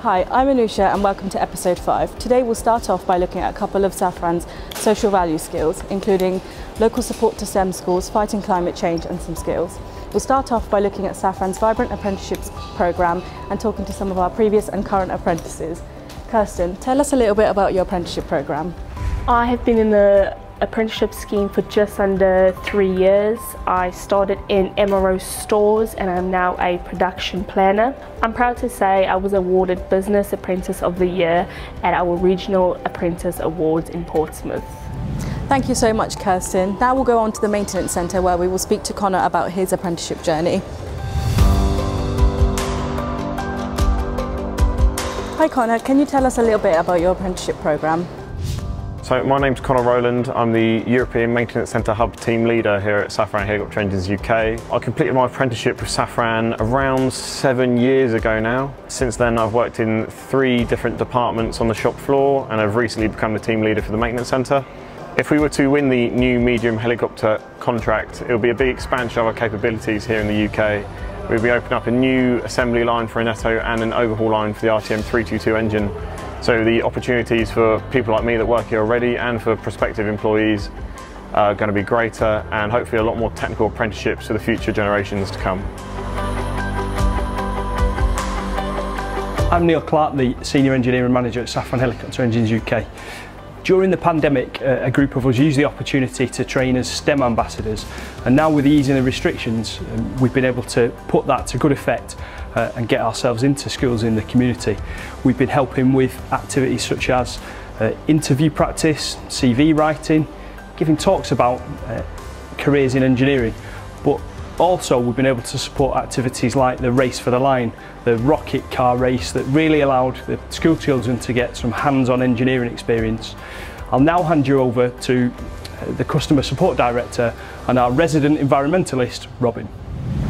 Hi, I'm Anusha and welcome to episode 5. Today we'll start off by looking at a couple of Safran's social value skills, including local support to STEM schools, fighting climate change and some skills. We'll start off by looking at Safran's Vibrant Apprenticeships programme and talking to some of our previous and current apprentices. Kirsten, tell us a little bit about your apprenticeship programme. I have been in the apprenticeship scheme for just under three years. I started in MRO stores and I'm now a production planner. I'm proud to say I was awarded Business Apprentice of the Year at our Regional Apprentice Awards in Portsmouth. Thank you so much, Kirsten. Now we'll go on to the Maintenance Centre where we will speak to Connor about his apprenticeship journey. Hi Connor, can you tell us a little bit about your apprenticeship programme? So my name's Connor Rowland. I'm the European Maintenance Centre Hub Team Leader here at Safran Helicopter Engines UK. I completed my apprenticeship with Safran around seven years ago now. Since then I've worked in three different departments on the shop floor and I've recently become the Team Leader for the Maintenance Centre. If we were to win the new medium helicopter contract, it would be a big expansion of our capabilities here in the UK. We'll be opening up a new assembly line for Aneto and an overhaul line for the RTM 322 engine. So the opportunities for people like me that work here already and for prospective employees are going to be greater and hopefully a lot more technical apprenticeships for the future generations to come. I'm Neil Clark, the Senior Engineering Manager at Safran Helicopter Engines UK. During the pandemic, a group of us used the opportunity to train as STEM ambassadors and now with the easing of restrictions, um, we've been able to put that to good effect uh, and get ourselves into schools in the community. We've been helping with activities such as uh, interview practice, CV writing, giving talks about uh, careers in engineering, but also we've been able to support activities like the Race for the Line, the rocket car race that really allowed the school children to get some hands-on engineering experience. I'll now hand you over to uh, the Customer Support Director and our resident environmentalist, Robin.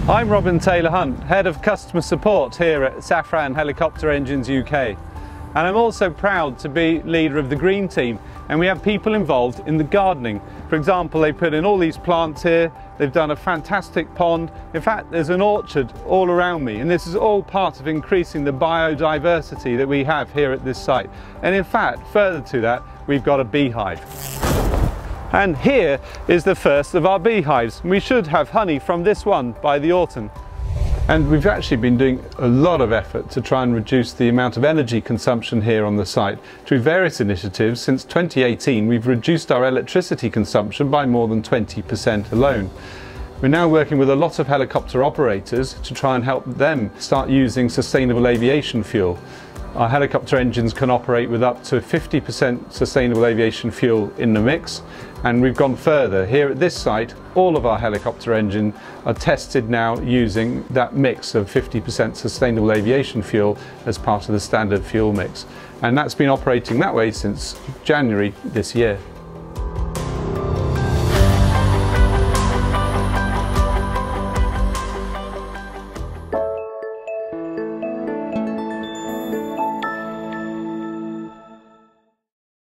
I'm Robin Taylor Hunt, Head of Customer Support here at Safran Helicopter Engines UK. And I'm also proud to be leader of the Green Team and we have people involved in the gardening. For example, they put in all these plants here, they've done a fantastic pond. In fact, there's an orchard all around me and this is all part of increasing the biodiversity that we have here at this site. And in fact, further to that, we've got a beehive. And here is the first of our beehives. We should have honey from this one by the autumn. And we've actually been doing a lot of effort to try and reduce the amount of energy consumption here on the site. Through various initiatives, since 2018 we've reduced our electricity consumption by more than 20% alone. We're now working with a lot of helicopter operators to try and help them start using sustainable aviation fuel. Our helicopter engines can operate with up to 50% sustainable aviation fuel in the mix and we've gone further. Here at this site all of our helicopter engines are tested now using that mix of 50% sustainable aviation fuel as part of the standard fuel mix and that's been operating that way since January this year.